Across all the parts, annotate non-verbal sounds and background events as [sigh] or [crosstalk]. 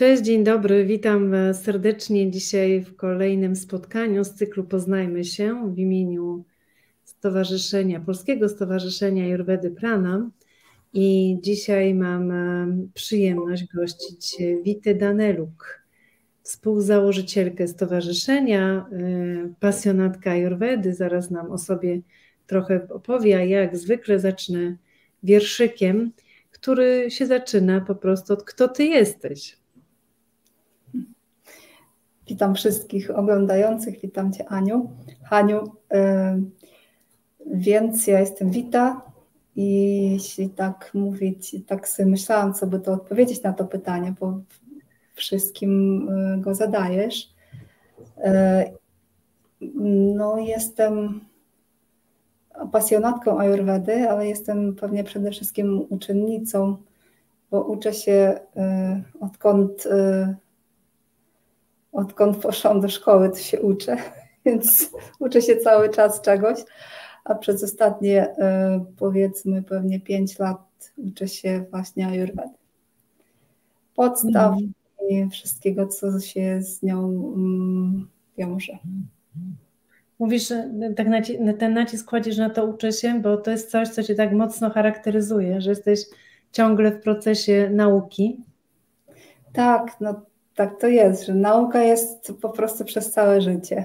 Cześć, dzień dobry, witam serdecznie dzisiaj w kolejnym spotkaniu z cyklu Poznajmy się w imieniu Stowarzyszenia, Polskiego Stowarzyszenia Jurwedy Prana. I dzisiaj mam e, przyjemność gościć Witę Daneluk, współzałożycielkę stowarzyszenia, e, pasjonatka Jurwedy. Zaraz nam o sobie trochę opowie, a jak zwykle zacznę wierszykiem, który się zaczyna po prostu od kto ty jesteś. Witam wszystkich oglądających, witam Cię Aniu. Haniu, więc ja jestem Wita i jeśli tak mówić, tak sobie myślałam, co by to odpowiedzieć na to pytanie, bo wszystkim y, go zadajesz. Yy, no jestem pasjonatką Ayurvedy, ale jestem pewnie przede wszystkim uczennicą, bo uczę się yy, odkąd odkąd poszłam do szkoły, to się uczę, [laughs] więc uczę się cały czas czegoś, a przez ostatnie e, powiedzmy pewnie 5 lat uczę się właśnie Ayurvedy. Podstaw i wszystkiego, co się z nią mm, wiąże. Mówisz, że tak naci- ten nacisk kładziesz na to uczę się, bo to jest coś, co cię tak mocno charakteryzuje, że jesteś ciągle w procesie nauki. Tak, no tak to jest, że nauka jest po prostu przez całe życie.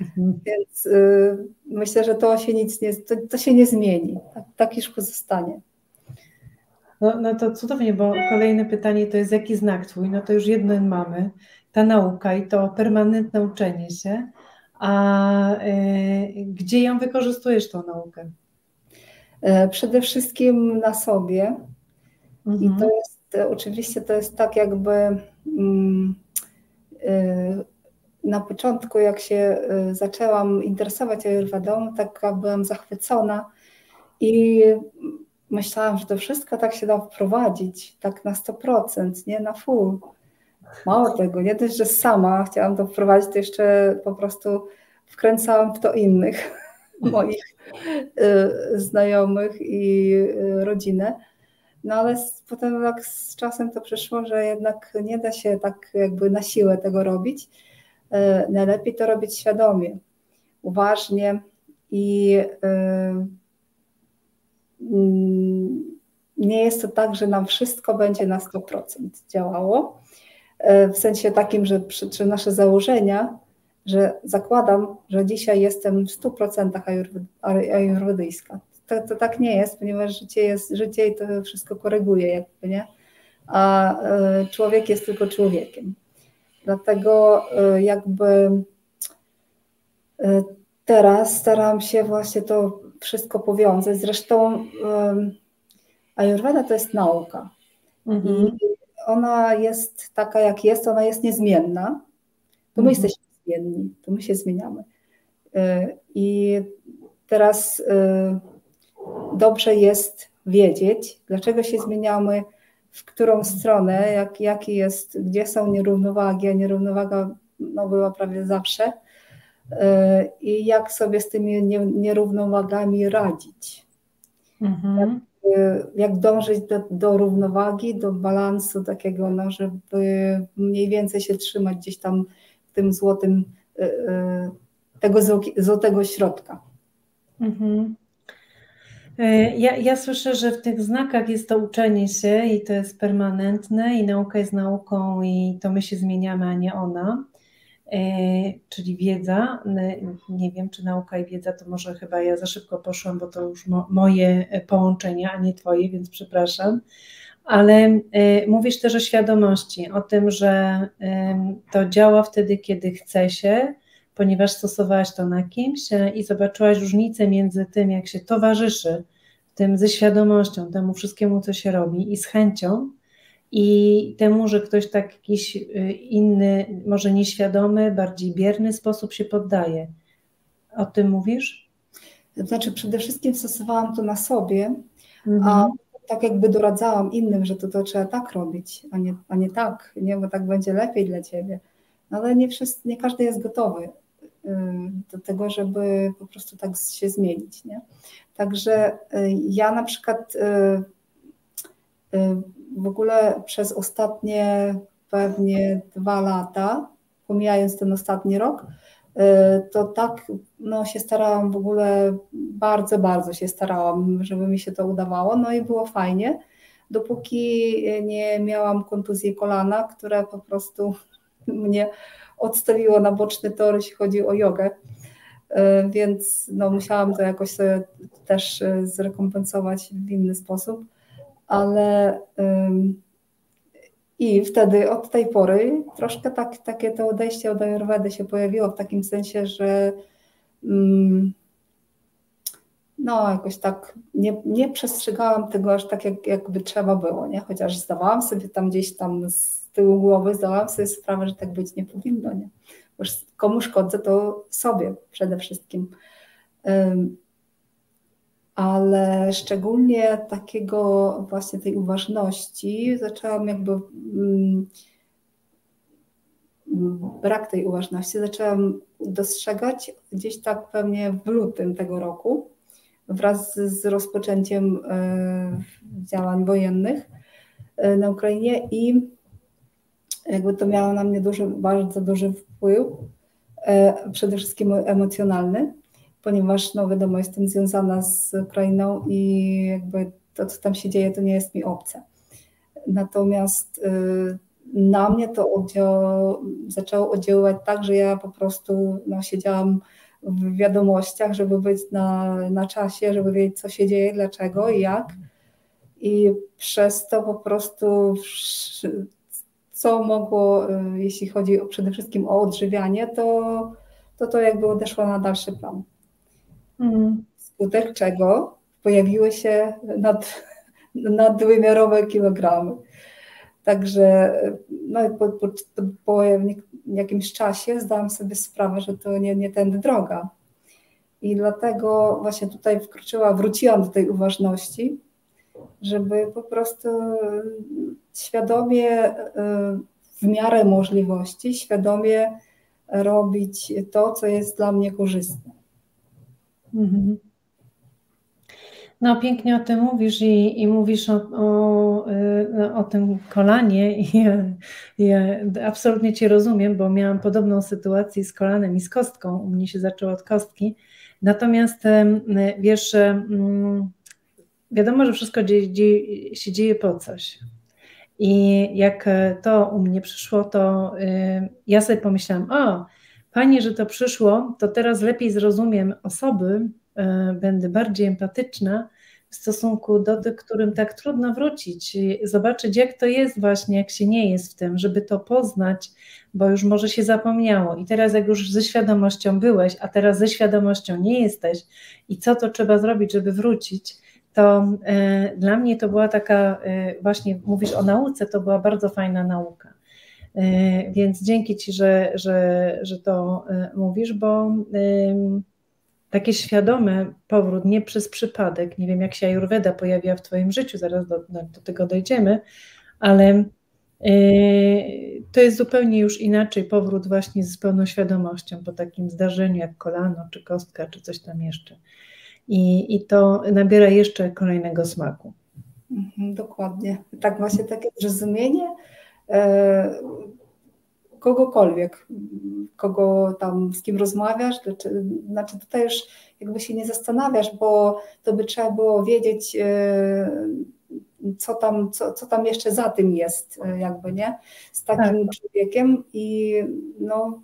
Mhm. Więc y, myślę, że to się nic nie, to, to się nie zmieni. Tak, tak już pozostanie. No, no to cudownie, bo kolejne pytanie to jest jaki znak twój? No to już jedno mamy, ta nauka i to permanentne uczenie się. A y, gdzie ją wykorzystujesz, tą naukę? E, przede wszystkim na sobie. Mhm. I to jest oczywiście to jest tak jakby mm, y, na początku, jak się y, zaczęłam interesować Ayurvedą, tak byłam zachwycona i myślałam, że to wszystko tak się da wprowadzić, tak na 100%, nie na full. Mało tego, nie dość, że sama chciałam to wprowadzić, to jeszcze po prostu wkręcałam w to innych [laughs] moich y, znajomych i rodzinę. No ale potem tak z czasem to przyszło, że jednak nie da się tak jakby na siłę tego robić. E, najlepiej to robić świadomie, uważnie i e, mm, nie jest to tak, że nam wszystko będzie na 100% działało. E, w sensie takim, że przy, nasze założenia, że zakładam, że dzisiaj jestem w 100% ajurwedyjska to, to tak nie jest, ponieważ życie jest życie i to wszystko koryguje, jakby, nie? A y, człowiek jest tylko człowiekiem. Dlatego y, jakby y, teraz staram się właśnie to wszystko powiązać. Zresztą Ayurveda to jest nauka. Mhm. I ona jest taka, jak jest, ona jest niezmienna. To my mhm. jesteśmy zmienni, to my się zmieniamy. I teraz dobrze jest wiedzieć, dlaczego się zmieniamy, w którą stronę, jak, jaki jest, gdzie są nierównowagi, a nierównowaga no, była prawie zawsze e, i jak sobie z tymi nierównowagami radzić. Mhm. Jak, e, jak, dążyć do, do, równowagi, do balansu takiego, no, żeby mniej więcej się trzymać gdzieś tam w tym złotym, e, tego złotego środka. Mhm. E, ja, ja słyszę, że w tych znakach jest to uczenie się i to jest permanentne i nauka jest nauką i to my się zmieniamy, a nie ona. E, czyli wiedza, nie wiem czy nauka i wiedza, to może chyba ja za szybko poszłam, bo to już mo, moje połączenia, a nie twoje, więc przepraszam. Ale e, mówisz też o świadomości, o tym, że to działa wtedy, kiedy chce się, ponieważ stosowałaś to na kimś i zobaczyłaś różnicę między tym, jak się towarzyszy, tym ze świadomością, temu wszystkiemu, co się robi i z chęcią, i temu, że ktoś tak jakiś y, inny, może nieświadomy, bardziej bierny sposób się poddaje. O tym mówisz? Znaczy, przede wszystkim stosowałam to na sobie, mhm. a tak jakby doradzałam innym, że to, to trzeba tak robić, a nie, a nie tak, nie, bo tak będzie lepiej dla ciebie. No ale nie, wszyscy, nie każdy jest gotowy. Y, do tego, żeby po prostu tak się zmienić. Nie? Także y, ja na przykład y, w ogóle przez ostatnie pewnie dwa lata, pomijając ten ostatni rok, to tak no, się starałam w ogóle, bardzo, bardzo się starałam, żeby mi się to udawało, no i było fajnie, dopóki nie miałam kontuzji kolana, które po prostu [laughs] mnie odstawiło na boczny tor, jeśli chodzi o jogę. E, więc no, musiałam to jakoś sobie też e, zrekompensować w inny sposób, ale i wtedy od tej pory troszkę tak, takie to odejście od Ayurvedy się pojawiło w takim sensie, że mm, no jakoś tak nie, nie przestrzegałam tego aż tak, jak, jakby trzeba było, nie? chociaż zdawałam sobie tam gdzieś tam z tyłu głowy, zdawałam sobie sprawę, że tak być nie powinno, nie? Bo komu szkodzę, to sobie przede wszystkim. Ale szczególnie takiego właśnie tej uważności zaczęłam jakby mm, brak tej uważności zaczęłam dostrzegać gdzieś tak pewnie w lutym tego roku wraz z rozpoczęciem e, działań wojennych e, na Ukrainie i jakby to miało na mnie duży, bardzo duży wpływ, e, przede wszystkim emocjonalny, ponieważ no wiadomo, jestem związana z Ukrainą i jakby to, co tam się dzieje, to nie jest mi obce. Natomiast na mnie to zaczęło oddziaływać tak, że ja po prostu no, siedziałam w wiadomościach, żeby być na, na czasie, żeby wiedzieć, co się dzieje, dlaczego i jak. I przez to po prostu, co mogło, y, jeśli chodzi o, przede wszystkim o odżywianie, to, to to jakby odeszło na dalszy plan. Mm. Skutek czego pojawiły się nad, [laughs] nadwymiarowe kilogramy. Także no, po, po, po jakimś czasie zdałam sobie sprawę, że to nie, nie tędy droga. I dlatego właśnie tutaj wkroczyła, wróciłam do tej uważności, żeby po prostu świadomie, w miarę możliwości, świadomie robić to, co jest dla mnie korzystne. Mhm. No, pięknie o tym mówisz i, i mówisz o, o, y, o, tym kolanie i ja, absolutnie Cię rozumiem, bo miałam podobną sytuację z kolanem i z kostką. U mnie się zaczęło od kostki. Natomiast wiesz, wiadomo, że wszystko dzieje, dzieje, się dzieje po coś. I jak to u mnie przyszło, to y, ja sobie pomyślałam, o, Panie, że to przyszło, to teraz lepiej zrozumiem osoby, y, będę bardziej empatyczna, w stosunku do tych, którym tak trudno wrócić, zobaczyć, jak to jest właśnie, jak się nie jest w tym, żeby to poznać, bo już może się zapomniało. I teraz, jak już ze świadomością byłeś, a teraz ze świadomością nie jesteś, i co to trzeba zrobić, żeby wrócić, to y, dla mnie to była taka, y, właśnie mówisz o nauce, to była bardzo fajna nauka. Y, więc dzięki Ci, że, że, że to mówisz, bo taki świadomy powrót, nie przez przypadek. Nie wiem, jak się Ayurveda pojawiła w Twoim życiu, zaraz do, do tego dojdziemy, ale to jest zupełnie już inaczej powrót właśnie z pełną świadomością po takim zdarzeniu jak kolano, czy kostka, czy coś tam jeszcze. I, i to nabiera jeszcze kolejnego smaku. Mhm, dokładnie. Tak właśnie takie zrozumienie. E, kogokolwiek, kogo tam, z kim rozmawiasz, znaczy, znaczy tutaj już jakby się nie zastanawiasz, bo to by trzeba było wiedzieć, e, co tam, co, co tam jeszcze za tym jest, e, jakby, nie? Z takim tak. człowiekiem i no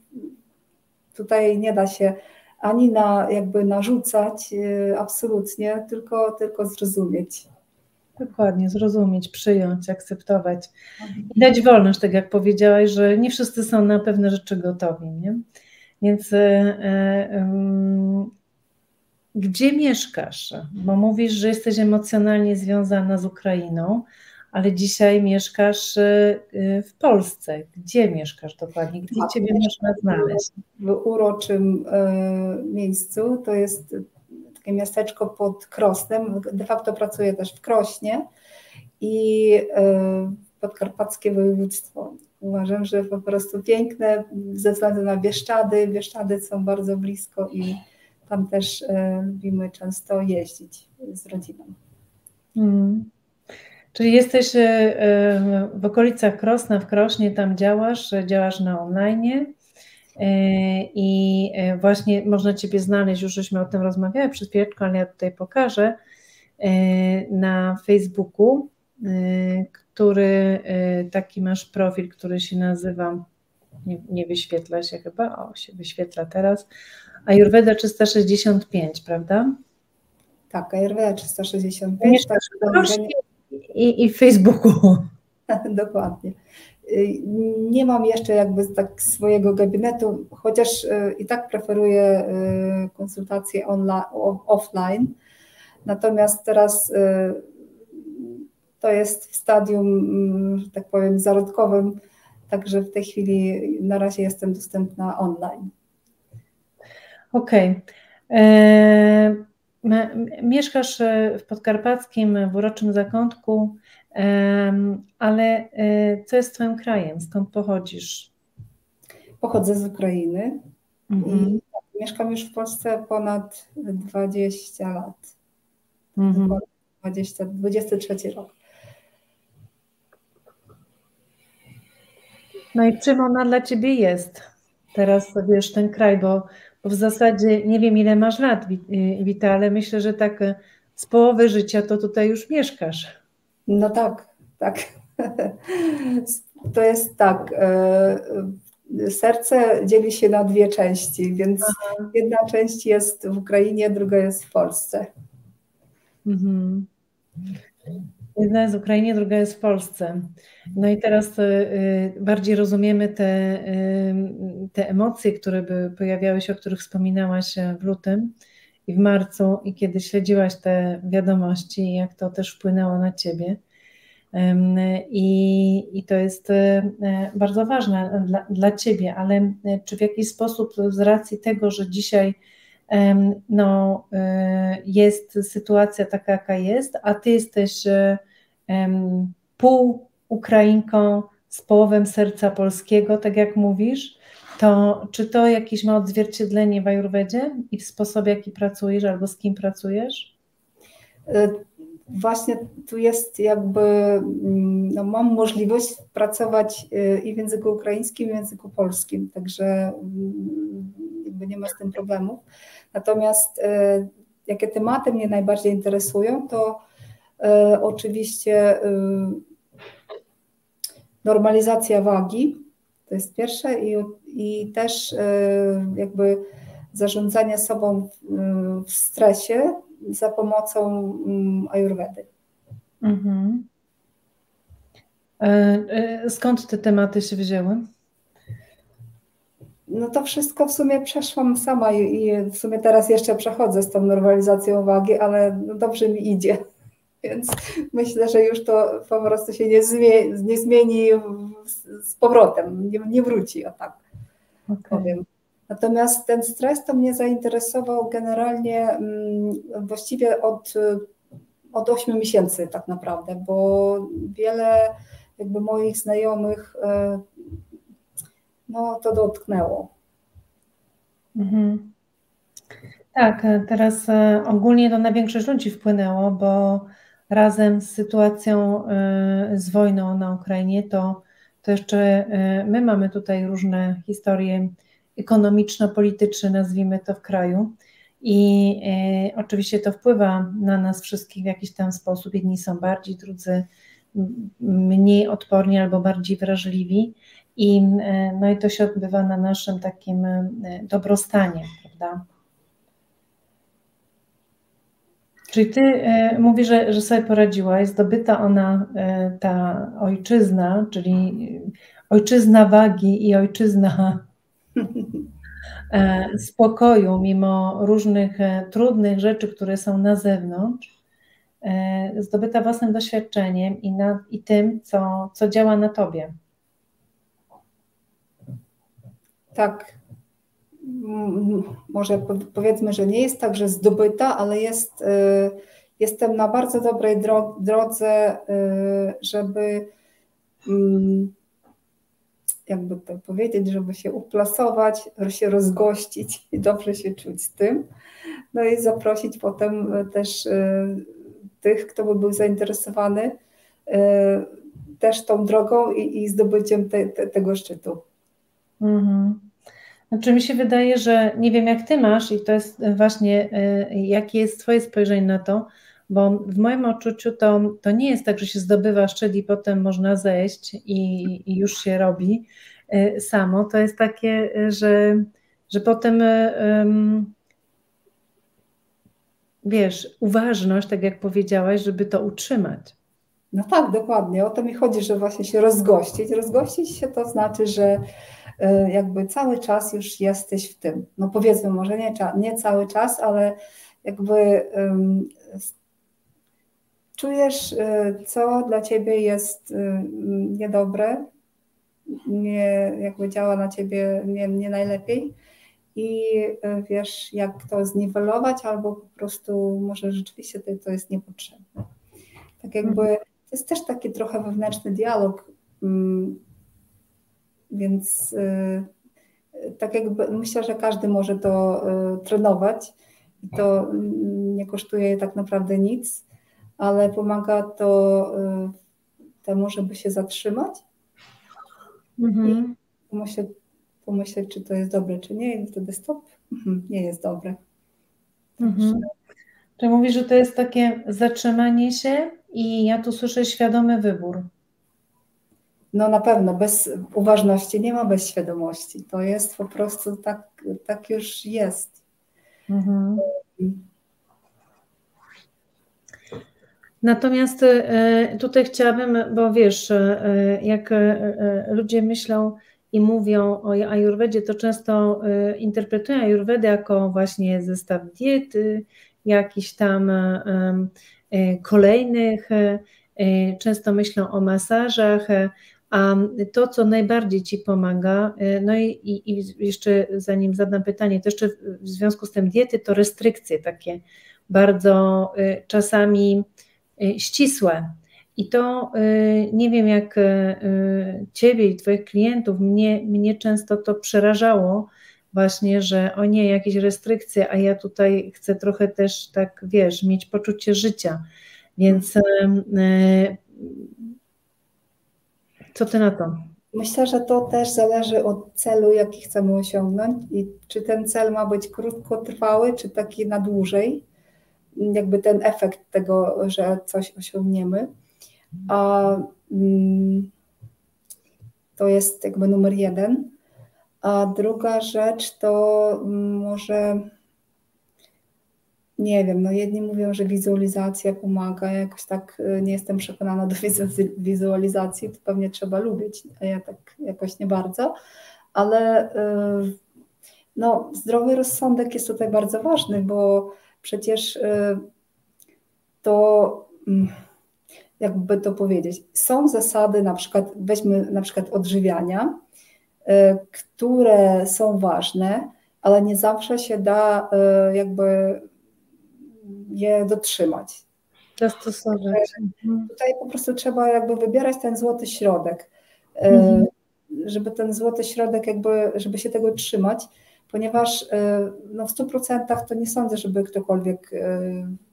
tutaj nie da się ani na, jakby narzucać e, absolutnie, tylko, tylko zrozumieć. Dokładnie, zrozumieć, przyjąć, akceptować i dać wolność, tak jak powiedziałaś, że nie wszyscy są na pewne rzeczy gotowi. Nie? Więc e, e, gdzie mieszkasz? Bo mówisz, że jesteś emocjonalnie związana z Ukrainą, ale dzisiaj mieszkasz e, w Polsce. Gdzie mieszkasz dokładnie? Gdzie tak, Ciebie można znaleźć? W uroczym miejscu, to jest takie miasteczko pod Krosnem, de facto pracuję też w Krośnie i podkarpackie województwo. Uważam, że po prostu piękne ze względu na Bieszczady. Bieszczady są bardzo blisko i tam też lubimy często jeździć z rodziną. Mm. Czyli jesteś w okolicach Krosna, w Krośnie, tam działasz, działasz na online i właśnie można Ciebie znaleźć, już żeśmy o tym rozmawiały przed chwileczką, ale ja tutaj pokażę, na Facebooku, który taki masz profil, który się nazywa, nie, nie wyświetla się chyba, o się wyświetla teraz, Ayurveda 365, prawda? Tak, Ayurveda 365. Tak, i, I w Facebooku. [laughs] Dokładnie. Nie mam jeszcze jakby tak swojego gabinetu, chociaż y, i tak preferuję y, konsultacje online, offline. Natomiast teraz y, to jest w stadium, mm, że tak powiem, zarodkowym, także w tej chwili na razie jestem dostępna online. Okej. Okay. E, mieszkasz e, w podkarpackim, w uroczym zakątku, ale e, co jest Twoim krajem? Skąd pochodzisz? Pochodzę z Ukrainy mhm. i mieszkam już w Polsce ponad 20 lat. Mhm. 20, 23 rok. No i czym ona dla Ciebie jest? Teraz wiesz ten kraj, bo bo w zasadzie nie wiem, ile masz lat, y, Wita, ale myślę, że tak y, z połowy życia to tutaj już mieszkasz. No tak, tak. To jest tak. Y, serce dzieli się na dwie części, więc Aha. jedna część jest w Ukrainie, druga jest w Polsce. Mhm. Jedna jest w Ukrainie, druga jest w Polsce. No i teraz y, y, bardziej rozumiemy te, y, te emocje, które by pojawiały się, o których wspominałaś w lutym i w marcu, i kiedy śledziłaś te wiadomości, jak to też wpłynęło na ciebie. I, i to jest bardzo ważne dla, dla ciebie, ale czy w jakiś sposób z racji tego, że dzisiaj no, jest sytuacja taka, jaka jest, a ty jesteś pół Ukrainką z połowem serca polskiego, tak jak mówisz, to czy to jakieś ma odzwierciedlenie w Ajurwedzie i w sposobie, jaki pracujesz albo z kim pracujesz? E, właśnie tu jest jakby, mm, no mam możliwość pracować i w języku ukraińskim, i w języku polskim, także mm, jakby nie ma z tym problemu. Natomiast e, jakie tematy mnie najbardziej interesują, to E, oczywiście e, normalizacja wagi, to jest pierwsze, i, i też jakby zarządzanie sobą w stresie za pomocą mm, ajurwedy. Mhm. Skąd te tematy się wzięły? No to wszystko w sumie przeszłam sama i w sumie teraz jeszcze przechodzę z tą normalizacją wagi, ale no dobrze mi idzie. [laughs] Więc myślę, że już to po prostu się nie, zmieni, nie zmieni z powrotem, nie, nie wróci, o tak okay. powiem. Natomiast ten stres to mnie zainteresował generalnie mm, właściwie od, od 8 miesięcy tak naprawdę, bo wiele jakby moich znajomych e, no, to dotknęło. Mhm. Tak, teraz e, ogólnie to na większość ludzi wpłynęło, bo razem z sytuacją y, z wojną na Ukrainie, to, to jeszcze my mamy tutaj różne historie ekonomiczno-polityczne, nazwijmy to w kraju. I oczywiście to wpływa na nas wszystkich w jakiś tam sposób. Jedni są bardziej, drudzy mniej odporni albo bardziej wrażliwi. I, no i to się odbywa na naszym takim dobrostanie, prawda? Czyli ty e, mówisz, że, że sobie poradziłaś, zdobyta ona e, ta ojczyzna, czyli ojczyzna wagi i ojczyzna e, spokoju, mimo różnych trudnych rzeczy, które są na zewnątrz, zdobyta własnym doświadczeniem i, na, i tym, co, co działa na tobie. Tak, może powiedzmy, że nie jest tak, że zdobyta, ale jest, y, jestem na bardzo dobrej drodze, y, żeby mm, jakby to powiedzieć, żeby się uplasować, się rozgościć i dobrze się czuć z tym. No i zaprosić potem też y, tych, kto by był zainteresowany też tą drogą i, i zdobyciem te, te, tego szczytu. Mhm. Znaczy mi się wydaje, że nie wiem jak ty masz i to jest właśnie, jakie jest twoje spojrzenie na to, bo w moim odczuciu to, to nie jest tak, że się zdobywa szczyt i potem można zejść i, i już się robi y, samo. To jest takie, że, że potem wiesz, uważność, tak jak powiedziałaś, żeby to utrzymać. No tak, dokładnie. O to mi chodzi, że właśnie się rozgościć. Rozgościć się to znaczy, że jakby cały czas już jesteś w tym. No powiedzmy, może nie, nie cały czas, ale jakby um, czujesz, y, co dla ciebie jest y, niedobre, nie, jakby działa na ciebie nie, nie najlepiej i wiesz, jak to zniwelować, albo po prostu może rzeczywiście to, to jest niepotrzebne. Tak jakby to jest też taki trochę wewnętrzny dialog, mm, więc tak jakby myślę, że każdy może to trenować i to nie kosztuje tak naprawdę nic ale pomaga to y, temu, żeby się zatrzymać mhm. i pomyśleć, pomyśleć, czy to jest dobre, czy nie, i wtedy stop, mhm, nie jest dobre. Mhm. Czy mówisz, że to jest takie zatrzymanie się i ja tu słyszę świadomy wybór. No na pewno, bez uważności nie ma bez świadomości. To jest po prostu tak, tak już jest. Mhm. Natomiast e, tutaj chciałabym, bo wiesz, e, jak e, ludzie myślą i mówią o ajurwedzie, to często interpretują ajurwedę jako właśnie zestaw diety, jakiś tam kolejnych, często myślą o masażach, to, co najbardziej Ci pomaga, no i, i, jeszcze zanim zadam pytanie, to jeszcze w związku z tym diety, to restrykcje takie bardzo czasami Y, ścisłe. I to nie wiem, jak Ciebie i Twoich klientów, mnie, mnie często to przerażało, właśnie, że o nie, jakieś restrykcje, a ja tutaj chcę trochę też tak, wiesz, mieć poczucie życia. Więc co Ty na to? Myślę, że to też zależy od celu, jaki chcemy osiągnąć i czy ten cel ma być krótkotrwały, czy taki na dłużej jakby ten efekt tego, że coś osiągniemy. A mm, to jest jakby numer jeden. A druga rzecz to może nie wiem, no jedni mówią, że wizualizacja pomaga, ja jakoś tak y, nie jestem przekonana do wizualizacji, to pewnie trzeba lubić, a ja tak jakoś nie bardzo, ale y, no, zdrowy rozsądek jest tutaj bardzo ważny, bo Przecież y, to, mm, jakby to powiedzieć, są zasady, na przykład, weźmy na przykład odżywiania, które są ważne, ale nie zawsze się da jakby je dotrzymać. Zastosować. Mhm. Tutaj po prostu trzeba jakby wybierać ten złoty środek, mhm. żeby ten złoty środek jakby, żeby się tego trzymać, ponieważ e, no, w 100% to nie sądzę, żeby ktokolwiek e,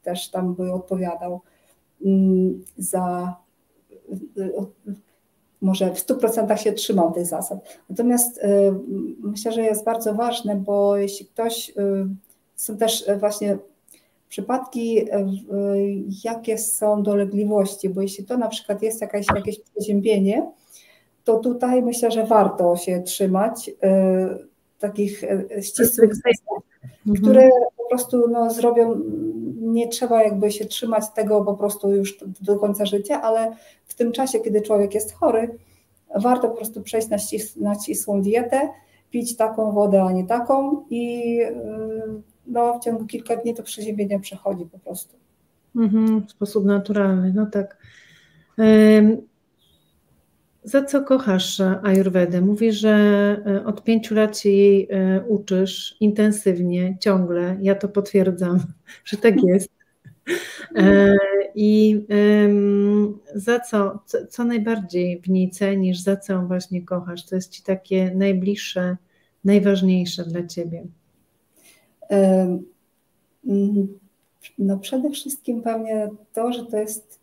też tam by odpowiadał mm, za może w 100% się trzymał tych zasad. Natomiast e, myślę, że jest bardzo ważne, bo jeśli ktoś, są też właśnie przypadki, jakie są dolegliwości, bo jeśli to na przykład jest jakaś, jakieś przeziębienie, to tutaj myślę, że warto się trzymać takich e, ścisłych zasad, mhm. które po prostu no, zrobią, nie trzeba jakby się trzymać tego po prostu już do końca życia, ale w tym czasie, kiedy człowiek jest chory, warto po prostu przejść na, ścis na ścisłą dietę, pić taką wodę, a nie taką i no, w ciągu kilka dni to przeziębienie przechodzi po prostu. Mhm, w sposób naturalny, no tak. Za co kochasz Ayurvedę? Mówisz, że e, od pięciu lat się jej e, uczysz intensywnie, ciągle. Ja to potwierdzam, [laughs] że tak jest. E, I za co, co, co najbardziej w niej cenisz, za co ją właśnie kochasz? To jest ci takie najbliższe, najważniejsze dla ciebie? No przede wszystkim pewnie to, że to jest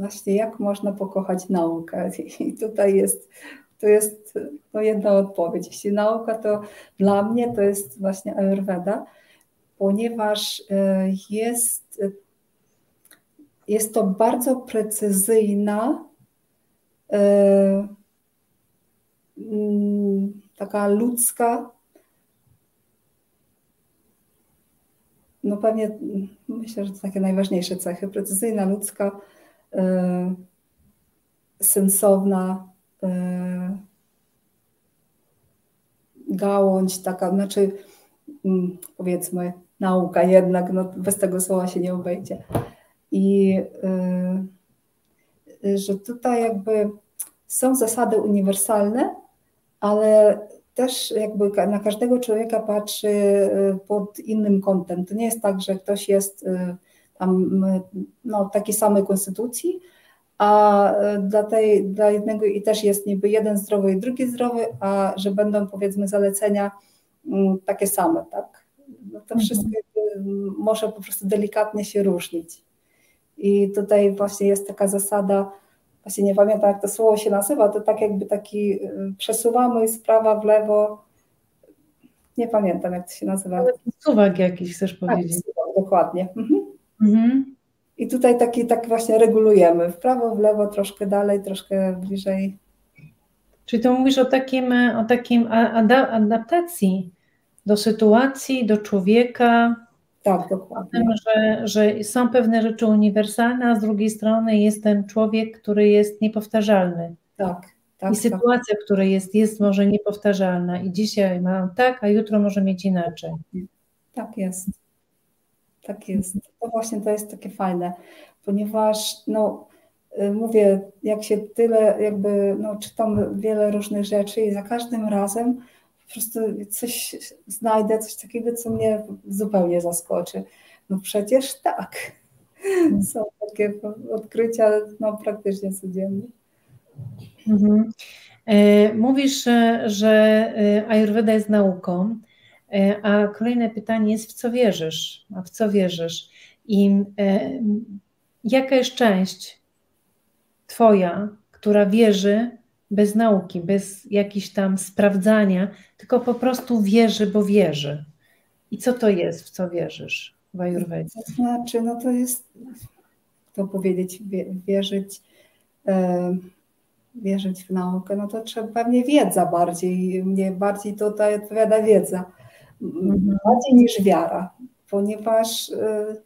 właśnie jak można pokochać naukę. [laughs] I tutaj jest, to jest to jedna odpowiedź. Jeśli nauka, to dla mnie to jest właśnie Ayurveda, ponieważ e, jest, jest to bardzo precyzyjna, e, mm, taka ludzka, no pewnie myślę, że to takie najważniejsze cechy, precyzyjna, ludzka, e, sensowna gałąź, taka, znaczy mm, powiedzmy nauka jednak, no bez tego słowa się nie obejdzie. I y, że tutaj jakby są zasady uniwersalne, ale też jakby na każdego człowieka patrzy y, pod innym kątem. To nie jest tak, że ktoś jest y, tam no, takiej samej konstytucji, a dla, tej, dla jednego i też jest niby jeden zdrowy i drugi zdrowy, a że będą powiedzmy zalecenia takie same, tak? No to mhm. wszystko może po prostu delikatnie się różnić. I tutaj właśnie jest taka zasada, właśnie nie pamiętam jak to słowo się nazywa, to tak jakby taki y, przesuwamy z prawa w lewo, nie pamiętam jak to się nazywa. Suwak jakiś chcesz tak, powiedzieć. Tak, dokładnie. Mhm. Mhm. I tutaj taki, tak właśnie regulujemy, w prawo, w lewo, troszkę dalej, troszkę bliżej. Czyli to mówisz o takim, o takim adaptacji do sytuacji, do człowieka. Tak, dokładnie. Tym, że, że są pewne rzeczy uniwersalne, a z drugiej strony jest ten człowiek, który jest niepowtarzalny. Tak. Tak, I sytuacja, tak. która jest, jest może niepowtarzalna i dzisiaj mam tak, a jutro może mieć inaczej. Tak jest. Tak jest. To właśnie to jest takie fajne, ponieważ no, y, mówię, jak się tyle jakby, no, czytam wiele różnych rzeczy i za każdym razem po prostu coś znajdę, coś takiego, co mnie zupełnie zaskoczy. No przecież tak. Są takie odkrycia no, praktycznie codziennie. Mhm. E, mówisz, że e, Ayurveda jest nauką, e, a kolejne pytanie jest, w co wierzysz? A w co wierzysz? I jaka jest część Twoja, która wierzy bez nauki, bez jakichś tam sprawdzania, tylko po prostu wierzy, bo wierzy. I co to jest, w co wierzysz w Ayurvedzie? To znaczy, no to jest, to powiedzieć, wierzyć, e, wierzyć w naukę, no to trzeba pewnie wiedza bardziej, mnie bardziej tutaj odpowiada wiedza, mhm. bardziej niż wiara, ponieważ e,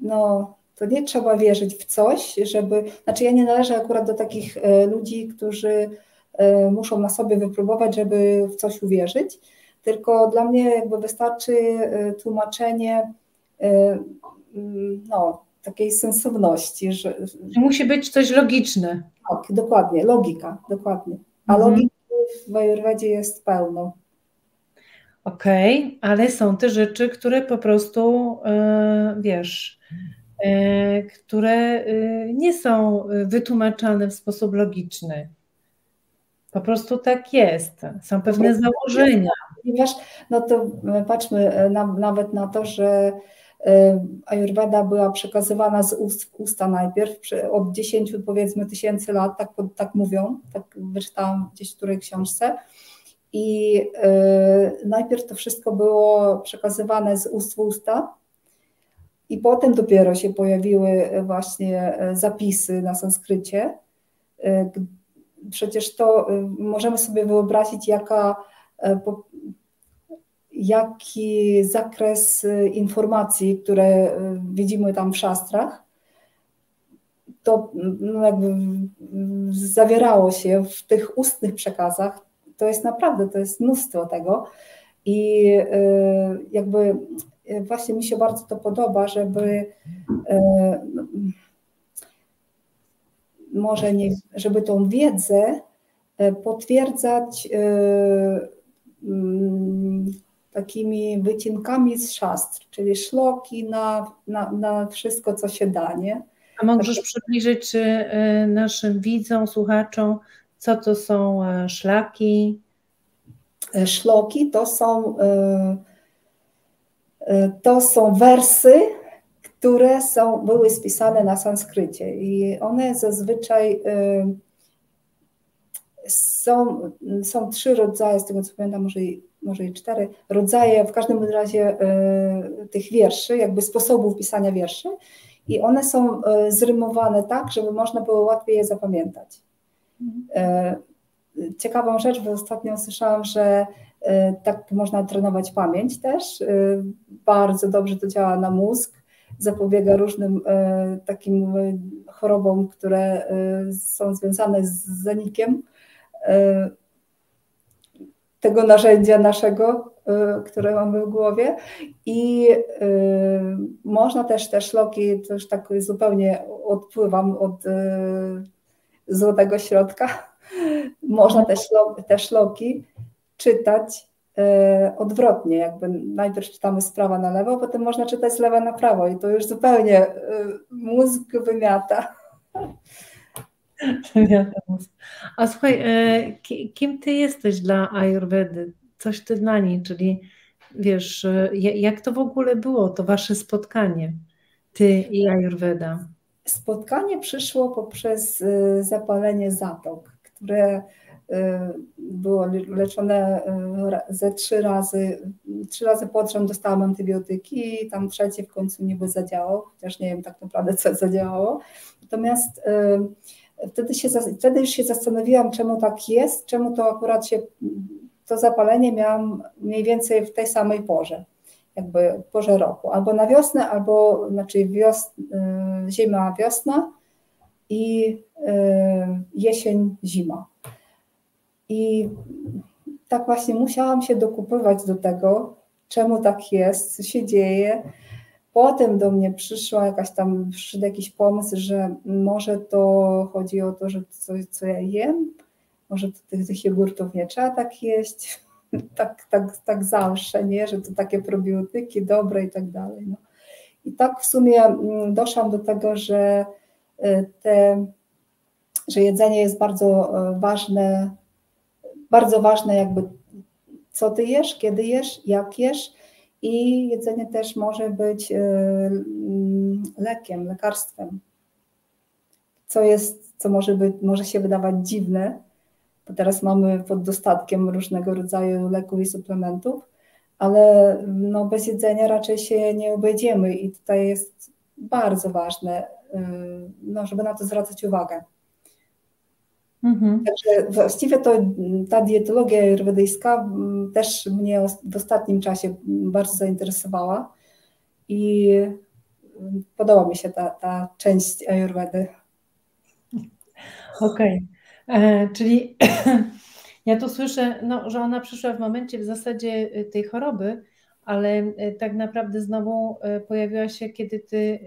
no to nie trzeba wierzyć w coś, żeby. Znaczy, ja nie należę akurat do takich e, ludzi, którzy e, muszą na sobie wypróbować, żeby w coś uwierzyć, tylko dla mnie jakby wystarczy e, tłumaczenie no, takiej sensowności. Że, Musi być coś logiczne. Tak, dokładnie, logika, dokładnie. A mhm. logiki w Ayurvedzie jest pełno. Okej, okay, ale są te rzeczy, które po prostu, yy, wiesz, które e, nie są wytłumaczane w sposób logiczny. Po prostu tak jest. Są pewne założenia. Ponieważ, no to patrzmy e, na, nawet na to, że Ayurveda była przekazywana z ust w usta najpierw, od 10 powiedzmy tysięcy lat, tak, tak mówią, tak wyczytałam gdzieś w której książce. I najpierw to wszystko było przekazywane z ust w usta, i potem dopiero się pojawiły e, właśnie e, zapisy na sanskrycie. E, przecież to możemy sobie wyobrazić, jaka, jaki zakres informacji, które widzimy tam w szastrach, to jakby zawierało się w tych ustnych przekazach. To jest naprawdę, to jest mnóstwo tego. I jakby właśnie mi się bardzo to podoba, żeby e, może nie, żeby tą wiedzę e, potwierdzać mm, takimi wycinkami z szastr, czyli szloki na, na, na wszystko, co się da, nie? A możesz przybliżyć naszym widzom, słuchaczom, co to są szlaki? Szloki to są to są wersy, które są, były spisane na sanskrycie i one zazwyczaj są, są trzy rodzaje, z tego co pamiętam, może i, może i cztery rodzaje, w każdym razie tych wierszy, jakby sposobów pisania wierszy i one są zrymowane tak, żeby można było łatwiej je zapamiętać. Mhm. Ciekawą rzecz, bo ostatnio słyszałam, że e, tak można trenować pamięć też. E, bardzo dobrze to działa na mózg, zapobiega różnym e, takim chorobom, które są związane z zanikiem tego narzędzia naszego, które mamy w głowie. I można też te szloki, to już tak zupełnie odpływam od złotego środka, [laughs] można te szloki czytać e, odwrotnie, jakby najpierw czytamy z prawa na lewo, potem można czytać z lewa na prawo i to już zupełnie e, mózg wymiata. [laughs] Wymiata mózg. A słuchaj, e, kim ty jesteś dla Ayurvedy? Coś ty dla niej, czyli wiesz, jak to w ogóle było, to wasze spotkanie, ty i Ayurveda? Spotkanie przyszło poprzez zapalenie zatok które było leczone y, ze trzy razy, trzy razy pod dostałam antybiotyki i tam trzecie w końcu niby zadziałało, chociaż nie wiem tak naprawdę co zadziałało. Natomiast y, wtedy, się, wtedy już się zastanowiłam, czemu tak jest, czemu to akurat się, to zapalenie miałam mniej więcej w tej samej porze, jakby porze roku, albo na wiosnę, albo znaczy wios, zima, wiosna, i y, jesień, zima. I tak właśnie musiałam się dokupywać do tego, czemu tak jest, co się dzieje. Potem do mnie przyszła jakaś tam, przyszedł jakiś pomysł, że może to chodzi o to, że co, co ja jem, może to tych, tych jogurtów nie trzeba tak jeść, [laughs] tak, tak, tak zawsze, nie, że to takie probiotyki dobre i tak dalej. No. I tak w sumie mm, doszłam do tego, że te, że jedzenie jest bardzo e, ważne, bardzo ważne jakby co ty jesz, kiedy jesz, jak jesz i jedzenie też może być e, mm, lekiem, lekarstwem. Co jest, co może, być, może się wydawać dziwne, bo teraz mamy pod dostatkiem różnego rodzaju leków i suplementów, ale no bez jedzenia raczej się nie obejdziemy i tutaj jest bardzo ważne Y, no, żeby na to zwracać uwagę. Mhm. Także właściwie to ta dietologia ayurvedyjska mm, też mnie w ostatnim czasie bardzo zainteresowała i y, podoba mi się ta, ta część ayurvedy. Okej, okay. E, czyli [clears throat] ja tu słyszę, no, że ona przyszła w momencie w zasadzie y, tej choroby, ale e, tak naprawdę znowu e, pojawiła się, kiedy ty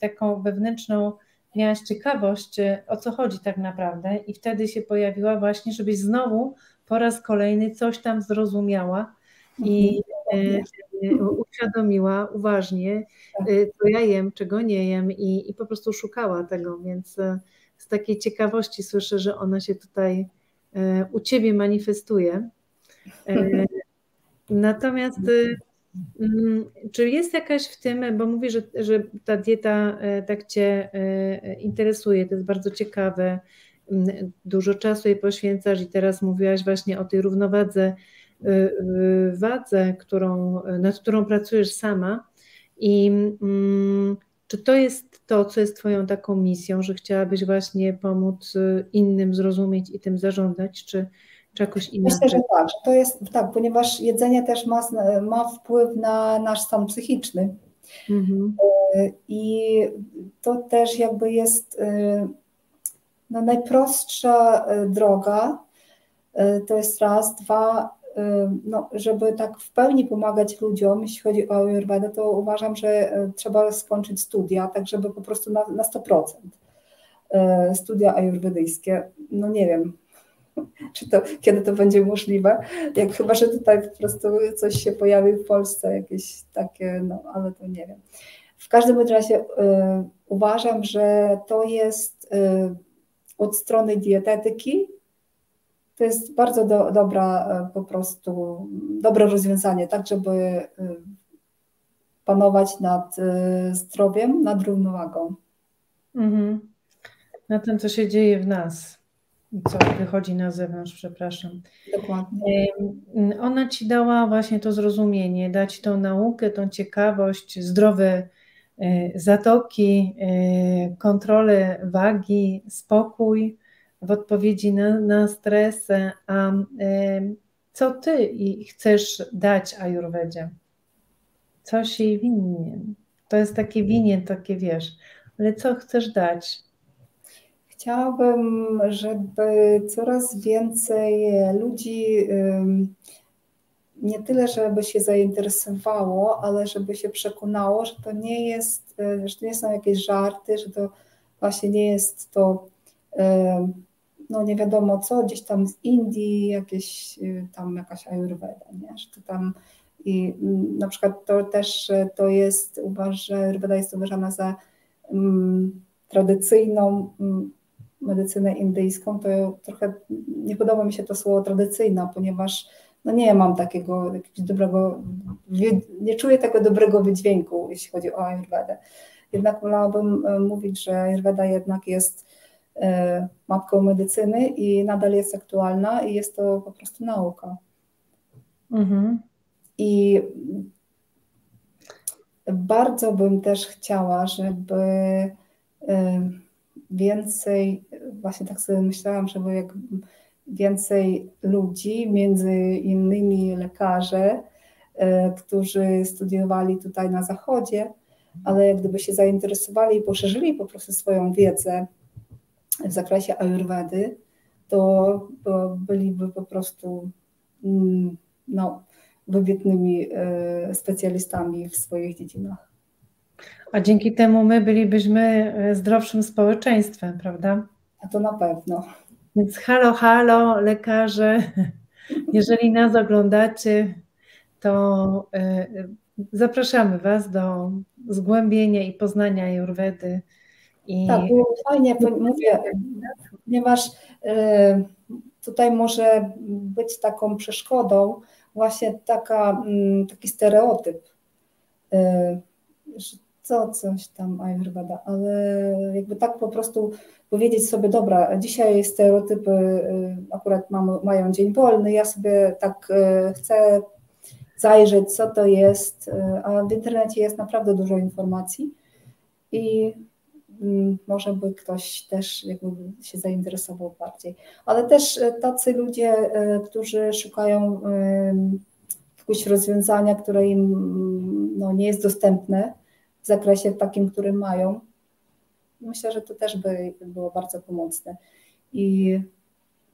taką wewnętrzną miałaś ciekawość, o co chodzi tak naprawdę, i wtedy się pojawiła właśnie, żebyś znowu po raz kolejny coś tam zrozumiała i mhm. uświadomiła uważnie, tak. co ja jem, czego nie jem, i, i po prostu szukała tego, więc z takiej ciekawości słyszę, że ona się tutaj u ciebie manifestuje. [laughs] Natomiast czy jest jakaś w tym, bo mówię, że, że ta dieta e, tak Cię e, interesuje, to jest bardzo ciekawe, mm, dużo czasu jej poświęcasz i teraz mówiłaś właśnie o tej równowadze, e, wadze, którą, nad którą pracujesz sama. I mm, czy to jest to, co jest Twoją taką misją, że chciałabyś właśnie pomóc innym zrozumieć i tym zarządzać, czy, czy jakoś inaczej? Myślę, że tak, że to jest tak, ponieważ jedzenie też ma, ma wpływ na nasz stan psychiczny. Mhm. I to też jakby jest e, no, najprostsza e, droga. To jest raz, dwa, no, żeby tak w pełni pomagać ludziom, jeśli chodzi o Ayurvedę, to uważam, że trzeba skończyć studia, tak żeby po prostu na, na 100%. Studia ayurwedyjskie, no nie wiem, [laughs] czy to, kiedy to będzie możliwe. Jak chyba, że tutaj po prostu coś się pojawi w Polsce, jakieś takie, no ale to nie wiem. W każdym razie y, uważam, że to jest y, od strony dietetyki, to jest bardzo do, dobra y, po prostu, dobre rozwiązanie, tak żeby panować nad zdrowiem, nad równowagą. Mhm. Na tym, co się dzieje w nas, co wychodzi na zewnątrz, przepraszam. Dokładnie. Ona ci dała właśnie to zrozumienie, dać tą naukę, tą ciekawość, zdrowe zatoki, kontrolę wagi, spokój w odpowiedzi na, na stres. A co ty chcesz dać Ajurwedzie? Coś jej winien. To jest takie winien, takie wiesz, ale co chcesz dać? Chciałabym, żeby coraz więcej ludzi nie tyle, żeby się zainteresowało, ale żeby się przekonało, że to nie jest, że to nie są jakieś żarty, że to właśnie nie jest to no nie wiadomo co, gdzieś tam z Indii, jakieś tam jakaś ayurveda, nie? że to tam i na przykład to też to jest, uważam, że ayurveda jest uważana za um, tradycyjną um, medycynę indyjską, to trochę nie podoba mi się to słowo tradycyjna, ponieważ no nie mam takiego dobrego, nie czuję tego dobrego wydźwięku, jeśli chodzi o Ayurvedę. Jednak wolałabym e, mówić, że Ayurveda jednak jest e, matką medycyny i nadal jest aktualna i jest to po prostu nauka. Mhm. I bardzo bym też chciała, żeby e, więcej, właśnie tak sobie myślałam, żeby jak więcej ludzi, między innymi lekarze, e, którzy studiowali tutaj na zachodzie, ale gdyby się zainteresowali i poszerzyli po prostu swoją wiedzę w zakresie ayurvedy, to byliby po prostu mm, no, wybitnymi e, specjalistami w swoich dziedzinach. A dzięki temu my bylibyśmy e, zdrowszym społeczeństwem, prawda? A to na pewno. Więc halo, halo, lekarze, [laughs] jeżeli nas oglądacie, to e, zapraszamy Was do zgłębienia i poznania Ayurvedy. I... Tak, było fajnie, mówię, ponieważ e, tutaj może być taką przeszkodą właśnie taka, mm, taki stereotyp, że co coś tam Ayurveda, ale jakby tak po prostu powiedzieć sobie, dobra, dzisiaj stereotypy y, akurat mam, mają dzień wolny, ja sobie tak y, chcę zajrzeć, co to jest, y, a w internecie jest naprawdę dużo informacji i mm, może by ktoś też jakby się zainteresował bardziej. Ale też tacy ludzie, którzy szukają jakiegoś rozwiązania, które im no, nie jest dostępne, w zakresie takim, który mają. Myślę, że to też by było bardzo pomocne. I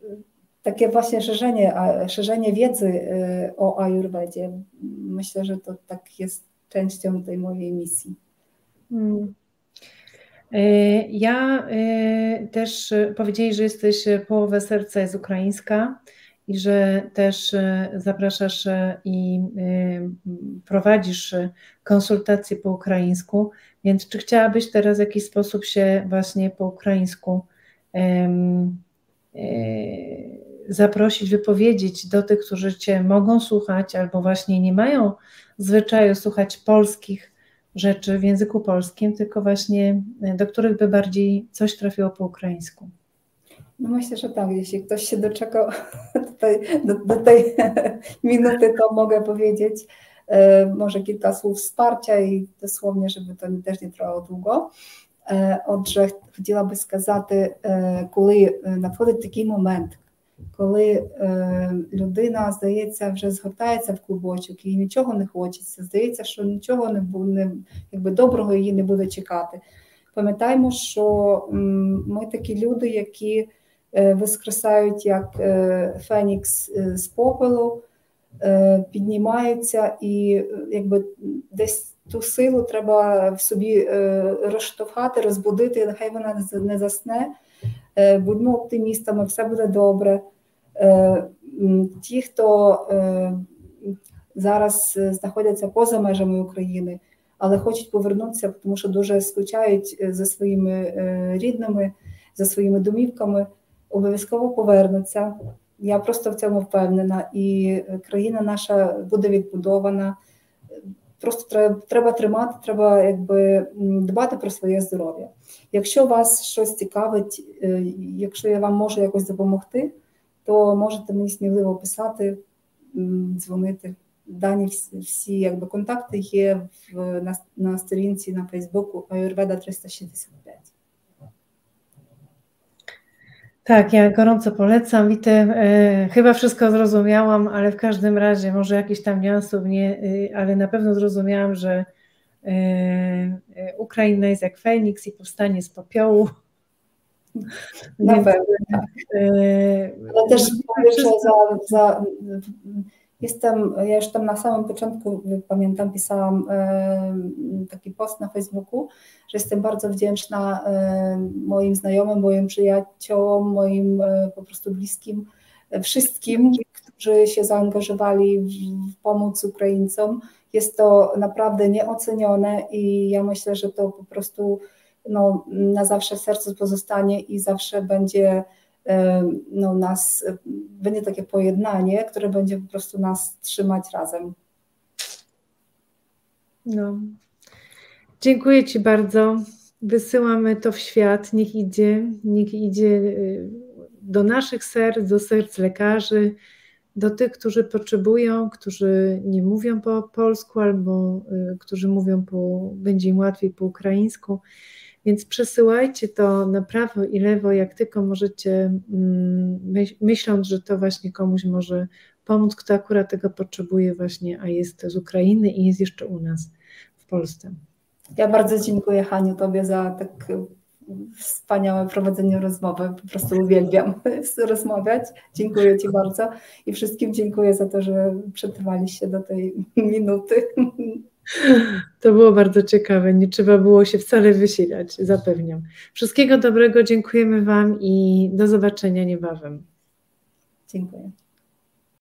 y, takie właśnie szerzenie, szerzenie wiedzy y, o Ayurvedzie, myślę, że to tak jest częścią tej mojej misji. Hmm. Ja też powiedzieli, że jesteś połowę serca jest ukraińska i że też e, zapraszasz e, i e, prowadzisz konsultacje po ukraińsku, więc czy chciałabyś teraz w jakiś sposób się właśnie po ukraińsku zaprosić, wypowiedzieć do tych, którzy Cię mogą słuchać albo właśnie nie mają zwyczaju słuchać polskich rzeczy w języku polskim, tylko właśnie do których by bardziej coś trafiło po ukraińsku? No myślę, że tak, jeśli ktoś się doczekał [laughs] do, do, tej [laughs] minuty, to mogę powiedzieć e, może kilka słów wsparcia i dosłownie, żeby to też nie trwało długo. Отже, хотіла би сказати, коли надходить такий момент, коли людина, здається, вже згортається в клубочок і нічого не хочеться, здається, що нічого не буде, якби доброго її не буде чекати. Пам'ятаємо, що ми такі люди, які воскресають як Фенікс з попелу, піднімаються, і якби десь ту силу треба в собі розштовхати, розбудити, нехай вона не засне. Будьмо оптимістами, все буде добре. Ті, хто зараз знаходяться поза межами України, але хочуть повернутися, тому що дуже скучають за своїми рідними, за своїми домівками обов'язково повернуться. Я просто в цьому впевнена, і країна наша буде відбудована. просто треба, треба тримати, треба якби дбати про своє здоров'я. Якщо вас щось цікавить, якщо я вам можу якось допомогти, то можете мені сміливо писати, дзвонити. Дані всі, якби контакти є в на, на сторінці на Фейсбуку Ayurveda 365. Tak, ja gorąco polecam. Wite, e, chyba wszystko zrozumiałam, ale w każdym razie może jakiś tam niuansów nie, e, ale na pewno zrozumiałam, że e, e Ukraina jest jak Feniks i powstanie z popiołu. Na pewno, tak. E, ale też powiem, że za, za Jestem, ja już tam na samym początku, pamiętam, pisałam taki post na Facebooku, że jestem bardzo wdzięczna moim znajomym, moim przyjaciołom, moim e, po prostu bliskim, e, wszystkim, którzy się zaangażowali w pomoc Ukraińcom. Jest to naprawdę nieocenione i ja myślę, że to po prostu no, na zawsze w sercu pozostanie i zawsze będzie no, nas, będzie takie pojednanie, które będzie po prostu nas trzymać razem. No. Dziękuję Ci bardzo. Wysyłamy to w świat. Niech idzie, niech idzie y, do naszych serc, do serc lekarzy, do tych, którzy potrzebują, którzy nie mówią po polsku albo y, którzy mówią po, będzie im łatwiej po ukraińsku. Więc przesyłajcie to na prawo i lewo, jak tylko możecie, mm, myśląc, że to właśnie komuś może pomóc, kto akurat tego potrzebuje właśnie, a jest z Ukrainy i jest jeszcze u nas w Polsce. Ja bardzo dziękuję Haniu Tobie za tak wspaniałe prowadzenie rozmowy. Po prostu uwielbiam [laughs] rozmawiać. Dziękuję Ci bardzo i wszystkim dziękuję za to, że przetrwaliście do tej minuty. [laughs] To było bardzo ciekawe. Nie trzeba było się wcale wysilać, zapewniam. Wszystkiego dobrego, dziękujemy Wam i do zobaczenia niebawem. Dziękuję.